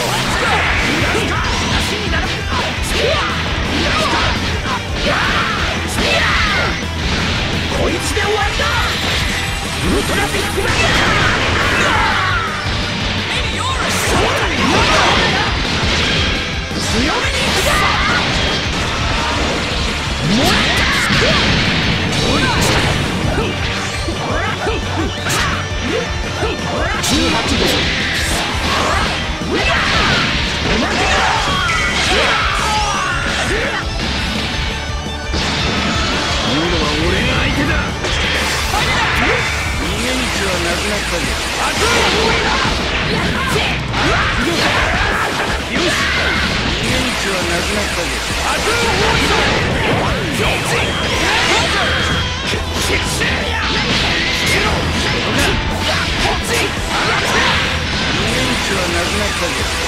Let's go! Let's go! こいつで18ったぜ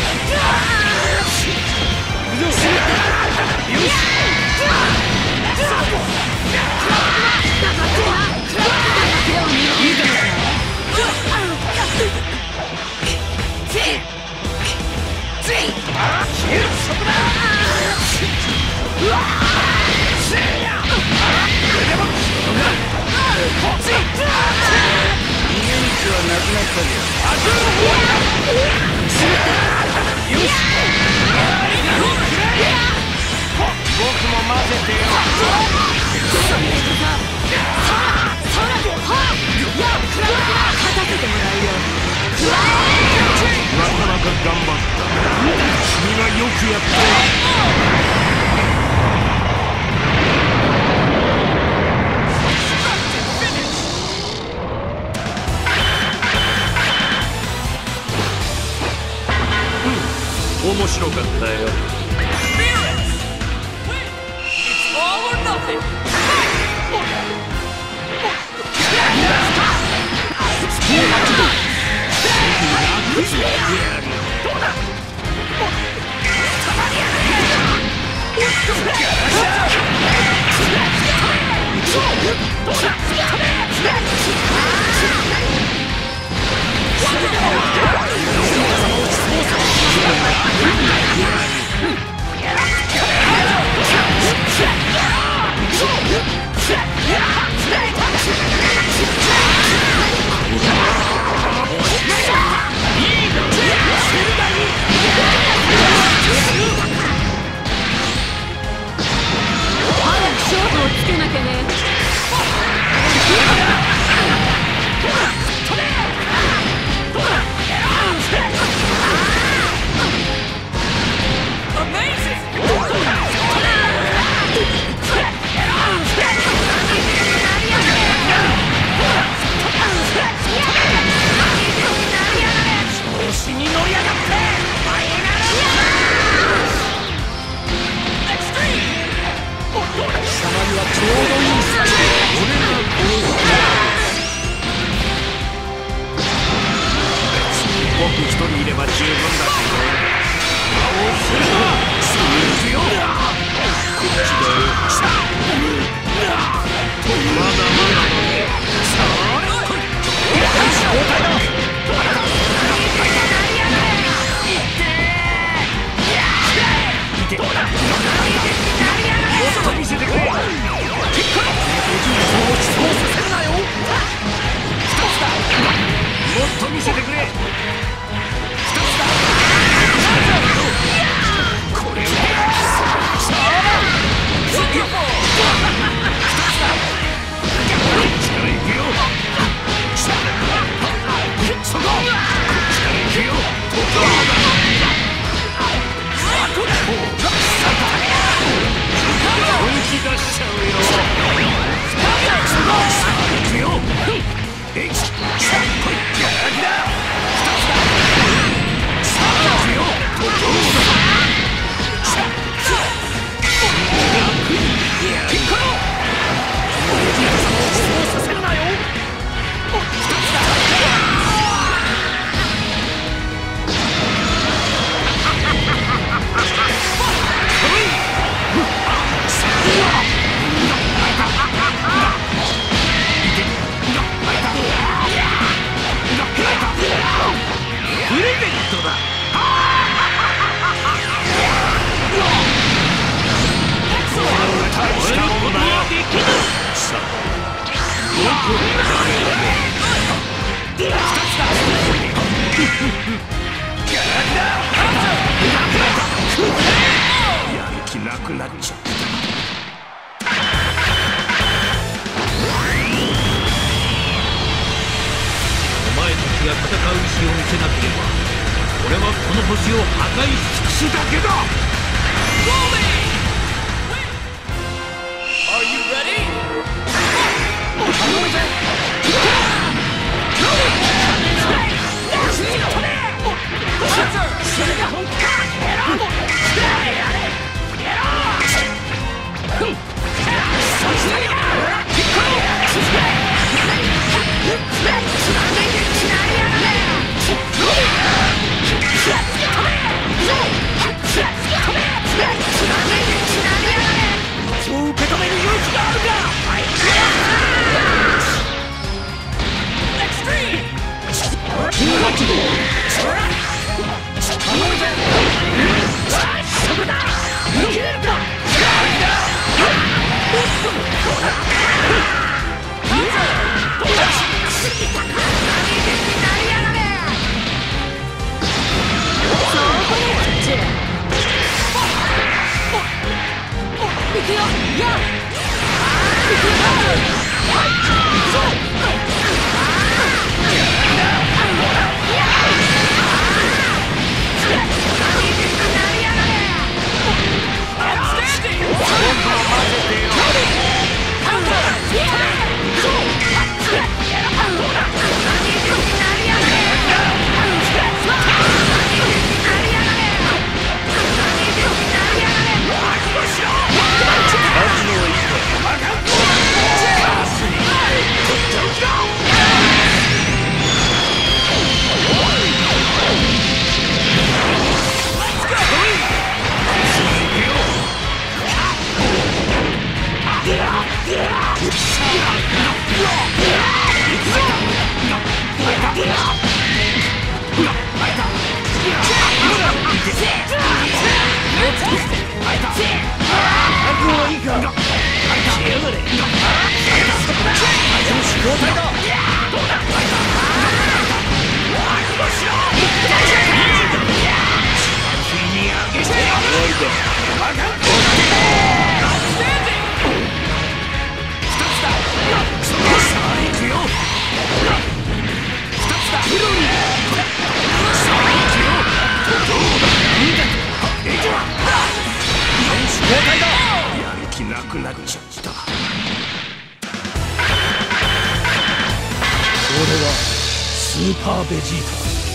僕も混ぜてよ面白かったよ。どうだ Yes! が戦う意志を見せなければ俺はこの星を破壊し尽くすだけだ Are you ready? それが本か交代だく殴っちゃった。俺はスーパーベジータ